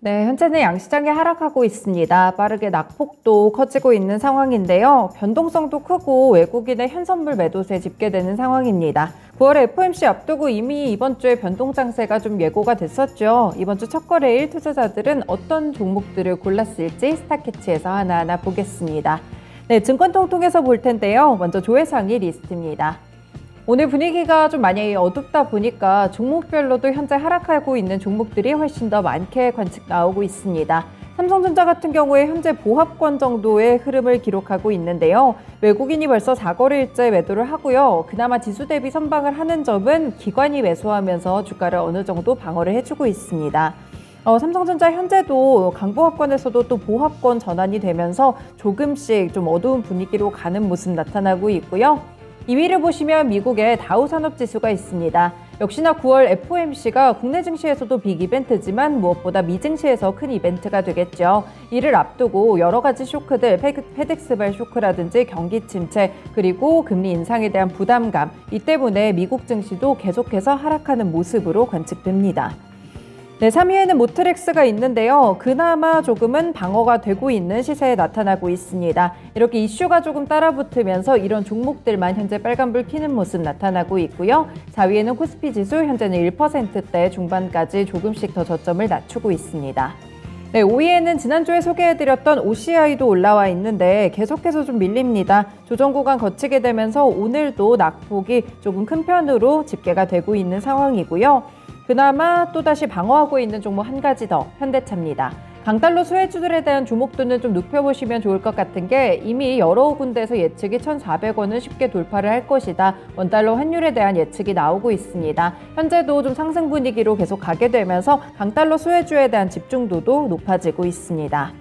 네, 현재는 양시장이 하락하고 있습니다. 빠르게 낙폭도 커지고 있는 상황인데요. 변동성도 크고 외국인의 현선물 매도세 집계되는 상황입니다. 9월 FOMC 앞두고 이미 이번 주에 변동 장세가 좀 예고가 됐었죠. 이번 주 첫 거래일 투자자들은 어떤 종목들을 골랐을지 스타캐치에서 하나하나 보겠습니다. 네, 증권통통에서 볼 텐데요. 먼저 조회상위 리스트입니다. 오늘 분위기가 좀 많이 어둡다 보니까 종목별로도 현재 하락하고 있는 종목들이 훨씬 더 많게 관측 나오고 있습니다. 삼성전자 같은 경우에 현재 보합권 정도의 흐름을 기록하고 있는데요. 외국인이 벌써 4거래일째 매도를 하고요. 그나마 지수 대비 선방을 하는 점은 기관이 매수하면서 주가를 어느 정도 방어를 해주고 있습니다. 어, 삼성전자 현재도 강보합권에서도 또 보합권 전환이 되면서 조금씩 좀 어두운 분위기로 가는 모습 나타나고 있고요. 2위를 보시면 미국의 다우 산업지수가 있습니다. 역시나 9월 FOMC가 국내 증시에서도 빅 이벤트지만 무엇보다 미증시에서 큰 이벤트가 되겠죠. 이를 앞두고 여러 가지 쇼크들, 페덱스발 쇼크라든지 경기 침체, 그리고 금리 인상에 대한 부담감, 이 때문에 미국 증시도 계속해서 하락하는 모습으로 관측됩니다. 네, 3위에는 모트렉스가 있는데요. 그나마 조금은 방어가 되고 있는 시세에 나타나고 있습니다. 이렇게 이슈가 조금 따라붙으면서 이런 종목들만 현재 빨간불 켜는 모습 나타나고 있고요. 4위에는 코스피 지수 현재는 1%대 중반까지 조금씩 더 저점을 낮추고 있습니다. 네, 5위에는 지난주에 소개해드렸던 OCI도 올라와 있는데 계속해서 좀 밀립니다. 조정 구간 거치게 되면서 오늘도 낙폭이 조금 큰 편으로 집계가 되고 있는 상황이고요. 그나마 또다시 방어하고 있는 종목 한 가지 더 현대차입니다. 강달러 수혜주들에 대한 주목도는 좀 눕혀보시면 좋을 것 같은 게 이미 여러 군데에서 예측이 1,400원은 쉽게 돌파를 할 것이다. 원달러 환율에 대한 예측이 나오고 있습니다. 현재도 좀 상승 분위기로 계속 가게 되면서 강달러 수혜주에 대한 집중도도 높아지고 있습니다.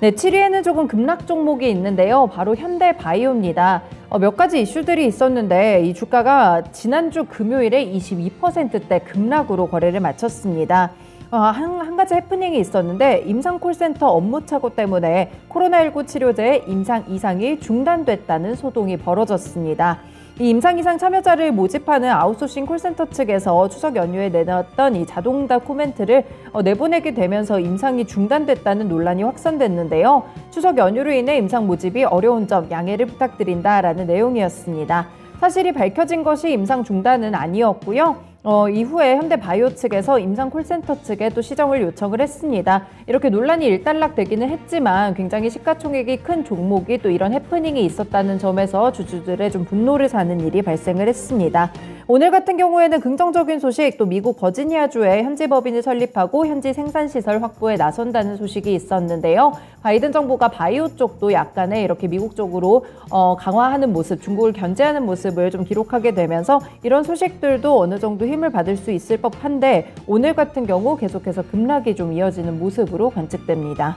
네, 7위에는 조금 급락 종목이 있는데요. 바로 현대바이오입니다. 어, 몇 가지 이슈들이 있었는데 이 주가가 지난주 금요일에 22%대 급락으로 거래를 마쳤습니다. 어, 한, 한 가지 해프닝이 있었는데 임상 콜센터 업무 착오 때문에 코로나19 치료제의 임상 이상이 중단됐다는 소동이 벌어졌습니다. 이 임상 이상 참여자를 모집하는 아웃소싱 콜센터 측에서 추석 연휴에 내놨던 이 자동답 코멘트를 어, 내보내게 되면서 임상이 중단됐다는 논란이 확산됐는데요. 추석 연휴로 인해 임상 모집이 어려운 점 양해를 부탁드린다라는 내용이었습니다. 사실이 밝혀진 것이 임상 중단은 아니었고요. 어, 이후에 현대바이오 측에서 임상 콜센터 측에 또 시정을 요청을 했습니다. 이렇게 논란이 일단락되기는 했지만 굉장히 시가총액이 큰 종목이 또 이런 해프닝이 있었다는 점에서 주주들의 좀 분노를 사는 일이 발생을 했습니다. 오늘 같은 경우에는 긍정적인 소식 또 미국 버지니아주에 현지 법인을 설립하고 현지 생산시설 확보에 나선다는 소식이 있었는데요. 바이든 정부가 바이오 쪽도 약간의 이렇게 미국 쪽으로 어, 강화하는 모습, 중국을 견제하는 모습을 좀 기록하게 되면서 이런 소식들도 어느 정도 힘을 받을 수 있을 법한데 오늘 같은 경우 계속해서 급락이 좀 이어지는 모습으로 관측됩니다.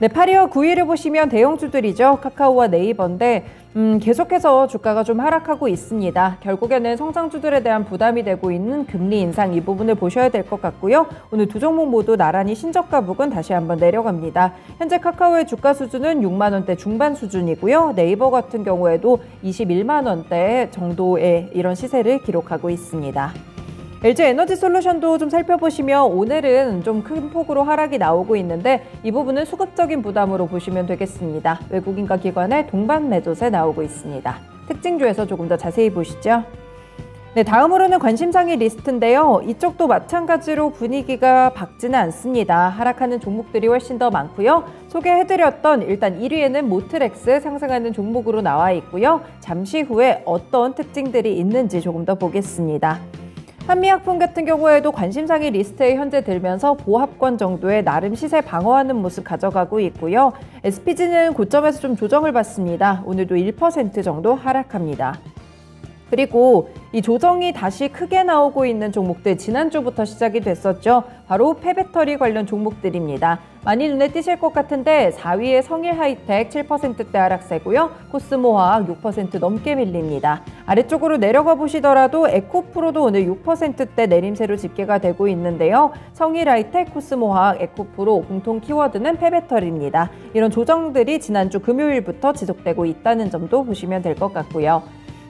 네, 8위와 9위를 보시면 대형주들이죠. 카카오와 네이버인데 음, 계속해서 주가가 좀 하락하고 있습니다. 결국에는 성장주들에 대한 부담이 되고 있는 금리 인상 이 부분을 보셔야 될 것 같고요. 오늘 두 종목 모두 나란히 신저가 부근 다시 한번 내려갑니다. 현재 카카오의 주가 수준은 6만 원대 중반 수준이고요. 네이버 같은 경우에도 21만 원대 정도의 이런 시세를 기록하고 있습니다. LG 에너지 솔루션도 좀 살펴보시면 오늘은 좀 큰 폭으로 하락이 나오고 있는데 이 부분은 수급적인 부담으로 보시면 되겠습니다. 외국인과 기관의 동반 매도세 나오고 있습니다. 특징주에서 조금 더 자세히 보시죠. 네, 다음으로는 관심 상위 리스트인데요. 이쪽도 마찬가지로 분위기가 밝지는 않습니다. 하락하는 종목들이 훨씬 더 많고요. 소개해드렸던 일단 1위에는 모트렉스 상승하는 종목으로 나와 있고요. 잠시 후에 어떤 특징들이 있는지 조금 더 보겠습니다. 한미약품 같은 경우에도 관심 상위 리스트에 현재 들면서 보합권 정도의 나름 시세 방어하는 모습 가져가고 있고요. SPG는 고점에서 좀 조정을 받습니다. 오늘도 1% 정도 하락합니다. 그리고 이 조정이 다시 크게 나오고 있는 종목들 지난주부터 시작이 됐었죠. 바로 폐배터리 관련 종목들입니다. 많이 눈에 띄실 것 같은데 4위의 성일 하이텍 7%대 하락세고요. 코스모화학 6% 넘게 밀립니다. 아래쪽으로 내려가 보시더라도 에코프로도 오늘 6%대 내림세로 집계가 되고 있는데요. 성일 하이텍, 코스모화학, 에코프로 공통 키워드는 폐배터리입니다. 이런 조정들이 지난주 금요일부터 지속되고 있다는 점도 보시면 될 것 같고요.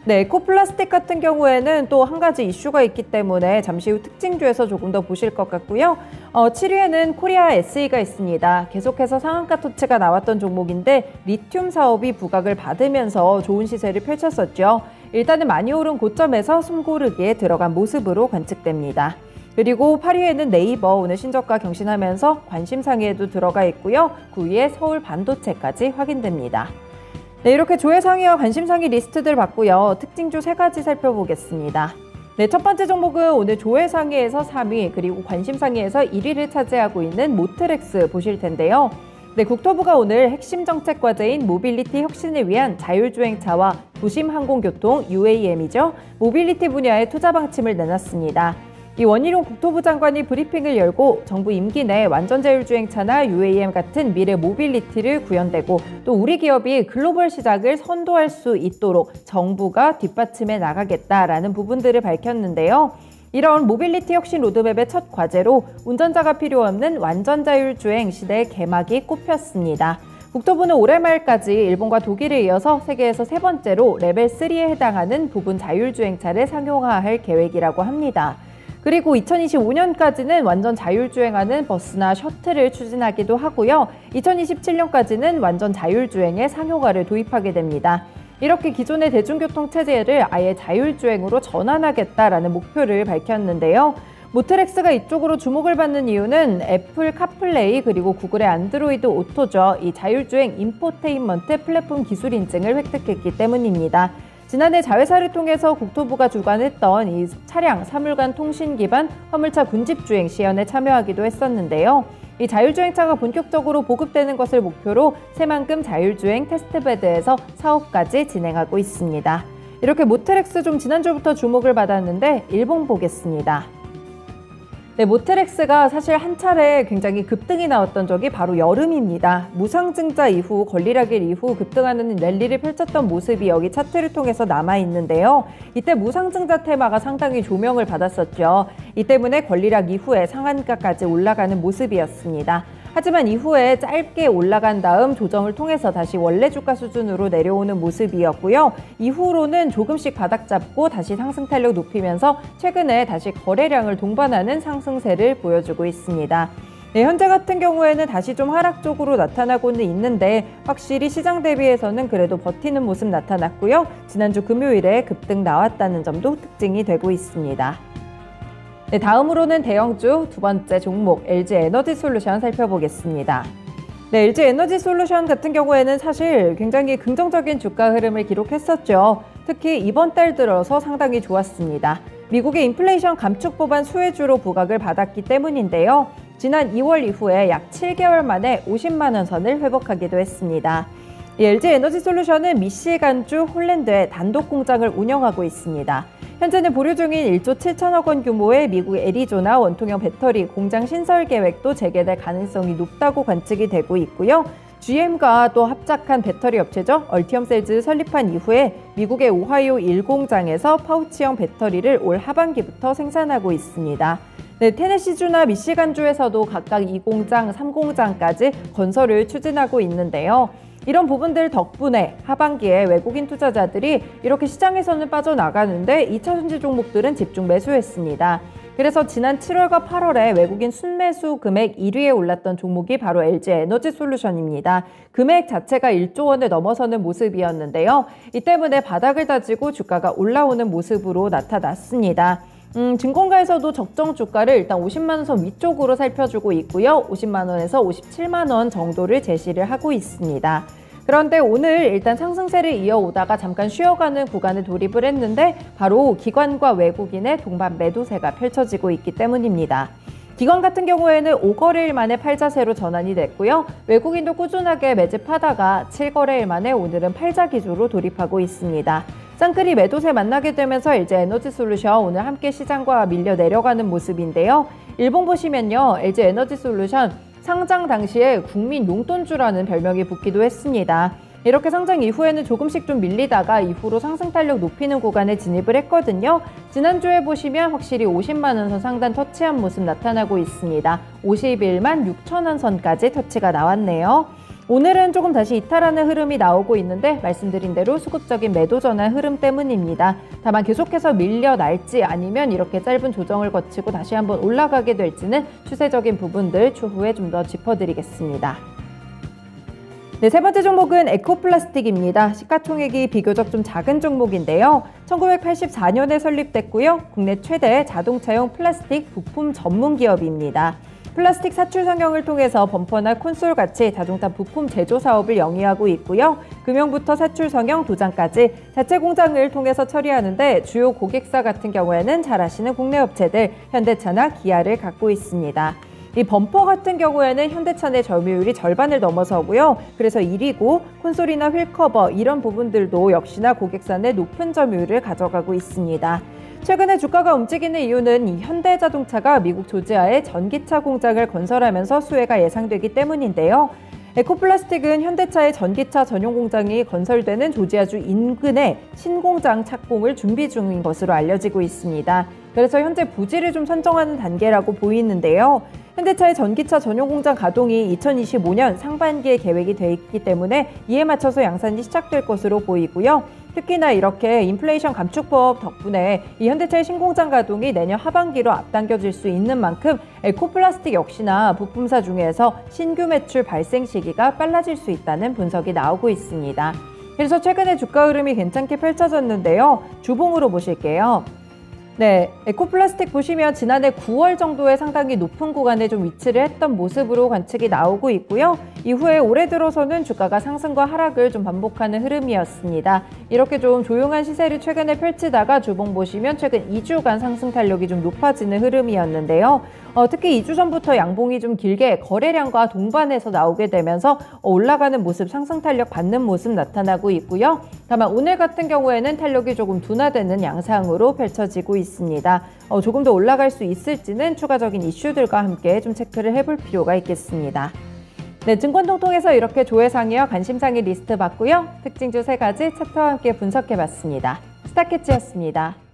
네, 에코플라스틱 같은 경우에는 또 한 가지 이슈가 있기 때문에 잠시 후 특징주에서 조금 더 보실 것 같고요. 어, 7위에는 코리아 SE가 있습니다. 계속해서 상한가 토치가 나왔던 종목인데 리튬 사업이 부각을 받으면서 좋은 시세를 펼쳤었죠. 일단은 많이 오른 고점에서 숨고르기에 들어간 모습으로 관측됩니다. 그리고 8위에는 네이버 오늘 신저가 경신하면서 관심 상위에도 들어가 있고요. 9위에 서울 반도체까지 확인됩니다. 네, 이렇게 조회 상위와 관심 상위 리스트들 봤고요. 특징주 세 가지 살펴보겠습니다. 네, 첫 번째 종목은 오늘 조회 상위에서 3위 그리고 관심 상위에서 1위를 차지하고 있는 모트렉스 보실 텐데요. 네, 국토부가 오늘 핵심 정책 과제인 모빌리티 혁신을 위한 자율주행차와 도심항공교통 UAM이죠. 모빌리티 분야의 투자 방침을 내놨습니다. 이 원희룡 국토부 장관이 브리핑을 열고 정부 임기 내 완전 자율주행차나 UAM 같은 미래 모빌리티를 구현되고 또 우리 기업이 글로벌 시장을 선도할 수 있도록 정부가 뒷받침해 나가겠다라는 부분들을 밝혔는데요. 이런 모빌리티 혁신 로드맵의 첫 과제로 운전자가 필요 없는 완전 자율주행 시대 개막이 꼽혔습니다. 국토부는 올해 말까지 일본과 독일에 이어서 세계에서 세 번째로 레벨 3에 해당하는 부분 자율주행차를 상용화할 계획이라고 합니다. 그리고 2025년까지는 완전 자율주행하는 버스나 셔틀을 추진하기도 하고요. 2027년까지는 완전 자율주행의 상용화를 도입하게 됩니다. 이렇게 기존의 대중교통 체제를 아예 자율주행으로 전환하겠다라는 목표를 밝혔는데요. 모트렉스가 이쪽으로 주목을 받는 이유는 애플 카플레이 그리고 구글의 안드로이드 오토죠. 이 자율주행 인포테인먼트 플랫폼 기술 인증을 획득했기 때문입니다. 지난해 자회사를 통해서 국토부가 주관했던 이 차량 사물간 통신 기반 화물차 군집주행 시연에 참여하기도 했었는데요. 이 자율주행차가 본격적으로 보급되는 것을 목표로 새만금 자율주행 테스트베드에서 사업까지 진행하고 있습니다. 이렇게 모트렉스 좀 지난주부터 주목을 받았는데 일본 보겠습니다. 네, 모트렉스가 사실 한 차례 굉장히 급등이 나왔던 적이 바로 여름입니다. 무상증자 이후 권리락일 이후 급등하는 랠리를 펼쳤던 모습이 여기 차트를 통해서 남아 있는데요. 이때 무상증자 테마가 상당히 조명을 받았었죠. 이 때문에 권리락 이후에 상한가까지 올라가는 모습이었습니다. 하지만 이후에 짧게 올라간 다음 조정을 통해서 다시 원래 주가 수준으로 내려오는 모습이었고요. 이후로는 조금씩 바닥 잡고 다시 상승 탄력 높이면서 최근에 다시 거래량을 동반하는 상승세를 보여주고 있습니다. 네, 현재 같은 경우에는 다시 좀 하락 쪽으로 나타나고는 있는데 확실히 시장 대비해서는 그래도 버티는 모습 나타났고요. 지난주 금요일에 급등 나왔다는 점도 특징이 되고 있습니다. 네, 다음으로는 대형주 두 번째 종목 LG 에너지 솔루션 살펴보겠습니다. 네, LG 에너지 솔루션 같은 경우에는 사실 굉장히 긍정적인 주가 흐름을 기록했었죠. 특히 이번 달 들어서 상당히 좋았습니다. 미국의 인플레이션 감축 법안 수혜주로 부각을 받았기 때문인데요. 지난 2월 이후에 약 7개월 만에 50만 원 선을 회복하기도 했습니다. LG 에너지 솔루션은 미시간주 홀랜드에 단독 공장을 운영하고 있습니다. 현재는 보류 중인 1조 7천억 원 규모의 미국 애리조나 원통형 배터리 공장 신설 계획도 재개될 가능성이 높다고 관측이 되고 있고요. GM과 또 합작한 배터리 업체죠. 얼티엄 셀즈 설립한 이후에 미국의 오하이오 1공장에서 파우치형 배터리를 올 하반기부터 생산하고 있습니다. 네, 테네시주나 미시간주에서도 각각 2공장, 3공장까지 건설을 추진하고 있는데요. 이런 부분들 덕분에 하반기에 외국인 투자자들이 이렇게 시장에서는 빠져나가는데 2차 전지 종목들은 집중 매수했습니다. 그래서 지난 7월과 8월에 외국인 순매수 금액 1위에 올랐던 종목이 바로 LG 에너지 솔루션입니다. 금액 자체가 1조 원을 넘어서는 모습이었는데요. 이 때문에 바닥을 다지고 주가가 올라오는 모습으로 나타났습니다. 음, 증권가에서도 적정 주가를 일단 50만 원선 위쪽으로 살펴주고 있고요. 50만 원에서 57만 원 정도를 제시를 하고 있습니다. 그런데 오늘 일단 상승세를 이어오다가 잠깐 쉬어가는 구간에 돌입을 했는데 바로 기관과 외국인의 동반 매도세가 펼쳐지고 있기 때문입니다. 기관 같은 경우에는 5거래일 만에 팔자세로 전환이 됐고요. 외국인도 꾸준하게 매집하다가 7거래일 만에 오늘은 팔자 기조로 돌입하고 있습니다. 쌍끌이 매도세 만나게 되면서 LG 에너지 솔루션 오늘 함께 시장과 밀려 내려가는 모습인데요. 일본 보시면요. LG 에너지 솔루션 상장 당시에 국민 용돈주라는 별명이 붙기도 했습니다. 이렇게 상장 이후에는 조금씩 좀 밀리다가 이후로 상승 탄력 높이는 구간에 진입을 했거든요. 지난주에 보시면 확실히 50만 원선 상단 터치한 모습 나타나고 있습니다. 51만 6천 원 선까지 터치가 나왔네요. 오늘은 조금 다시 이탈하는 흐름이 나오고 있는데 말씀드린 대로 수급적인 매도 전환 흐름 때문입니다. 다만 계속해서 밀려날지 아니면 이렇게 짧은 조정을 거치고 다시 한번 올라가게 될지는 추세적인 부분들 추후에 좀 더 짚어드리겠습니다. 네, 세 번째 종목은 에코플라스틱입니다. 시가총액이 비교적 좀 작은 종목인데요. 1984년에 설립됐고요. 국내 최대 자동차용 플라스틱 부품 전문 기업입니다. 플라스틱 사출 성형을 통해서 범퍼나 콘솔 같이 자동차 부품 제조 사업을 영위하고 있고요. 금형부터 사출 성형, 도장까지 자체 공장을 통해서 처리하는데 주요 고객사 같은 경우에는 잘 아시는 국내 업체들 현대차나 기아를 갖고 있습니다. 이 범퍼 같은 경우에는 현대차 내 점유율이 절반을 넘어서고요. 그래서 1위고 콘솔이나 휠 커버 이런 부분들도 역시나 고객사 내 높은 점유율을 가져가고 있습니다. 최근에 주가가 움직이는 이유는 이 현대자동차가 미국 조지아에 전기차 공장을 건설하면서 수혜가 예상되기 때문인데요. 에코플라스틱은 현대차의 전기차 전용 공장이 건설되는 조지아주 인근에 신공장 착공을 준비 중인 것으로 알려지고 있습니다. 그래서 현재 부지를 좀 선정하는 단계라고 보이는데요. 현대차의 전기차 전용 공장 가동이 2025년 상반기에 계획이 돼 있기 때문에 이에 맞춰서 양산이 시작될 것으로 보이고요. 특히나 이렇게 인플레이션 감축법 덕분에 이 현대차의 신공장 가동이 내년 하반기로 앞당겨질 수 있는 만큼 에코플라스틱 역시나 부품사 중에서 신규 매출 발생 시기가 빨라질 수 있다는 분석이 나오고 있습니다. 그래서 최근에 주가 흐름이 괜찮게 펼쳐졌는데요. 주봉으로 보실게요. 네, 에코플라스틱 보시면 지난해 9월 정도에 상당히 높은 구간에 좀 위치를 했던 모습으로 관측이 나오고 있고요. 이후에 올해 들어서는 주가가 상승과 하락을 좀 반복하는 흐름이었습니다. 이렇게 좀 조용한 시세를 최근에 펼치다가 주봉 보시면 최근 2주간 상승 탄력이 좀 높아지는 흐름이었는데요. 어, 특히 2주 전부터 양봉이 좀 길게 거래량과 동반해서 나오게 되면서 올라가는 모습, 상승 탄력 받는 모습 나타나고 있고요. 다만 오늘 같은 경우에는 탄력이 조금 둔화되는 양상으로 펼쳐지고 있습니다. 어, 조금 더 올라갈 수 있을지는 추가적인 이슈들과 함께 좀 체크를 해볼 필요가 있겠습니다. 네, 증권통통에서 이렇게 조회상이와 관심상의 리스트 봤고요. 특징주 세 가지 차트와 함께 분석해봤습니다. 스타캐치였습니다.